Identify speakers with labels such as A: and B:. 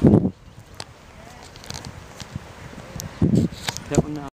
A: Theo con